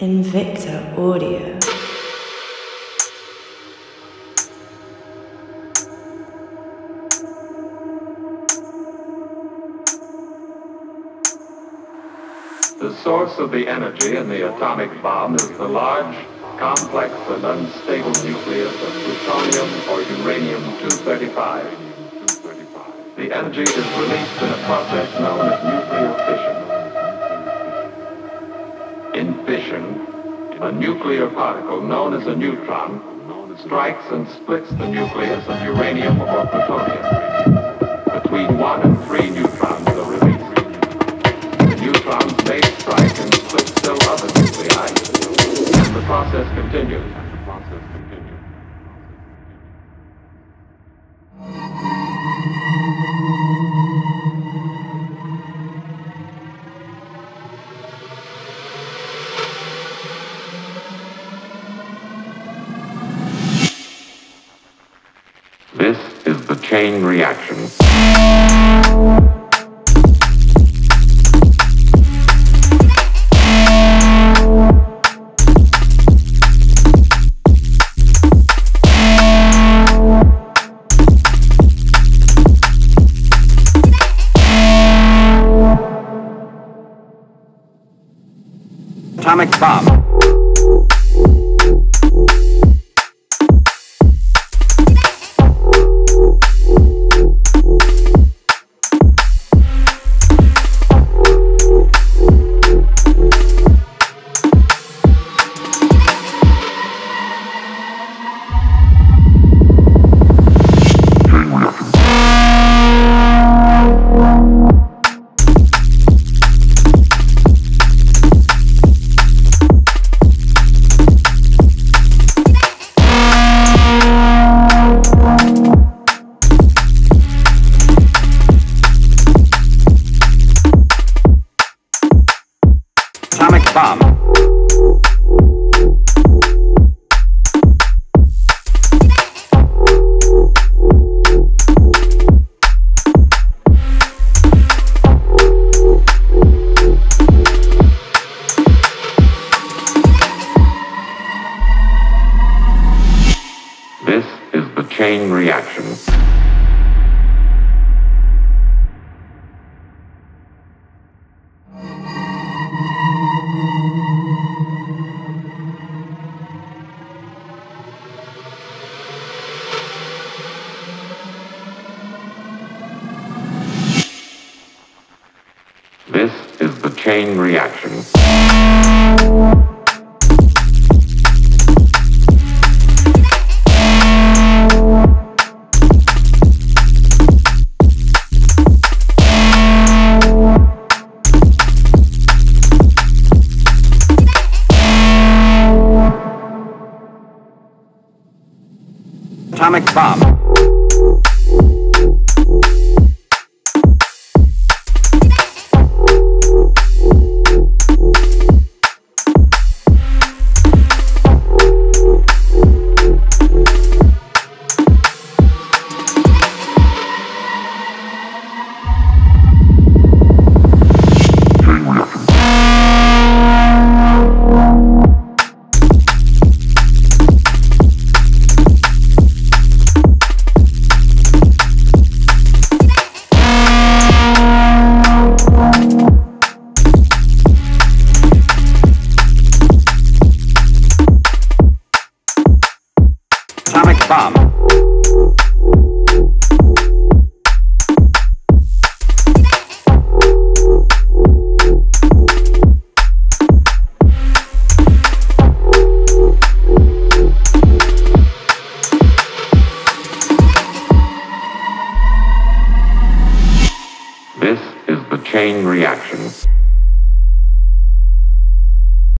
Invicta Audio. The source of the energy in the atomic bomb is the large, complex, and unstable nucleus of plutonium or uranium-235. The energy is released in a process known as a nuclear particle known as a neutron strikes and splits the nucleus of uranium or plutonium. Between one and three neutrons are released. Neutrons may strike and split still other nuclei, and the process continues. Chain reaction. Atomic bomb. Chain reaction. This is the chain reaction. Atomic bomb. Chain reaction.